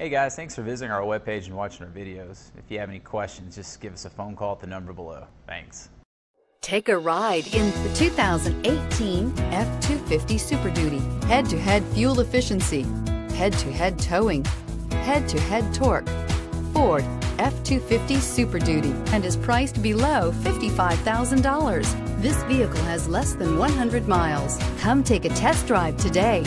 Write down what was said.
Hey guys, thanks for visiting our webpage and watching our videos. If you have any questions, just give us a phone call at the number below. Thanks. Take a ride in the 2018 F-250 Super Duty. Head-to-head fuel efficiency, head-to-head towing, head-to-head torque. Ford F-250 Super Duty and is priced below $55,000. This vehicle has less than 100 miles. Come take a test drive today.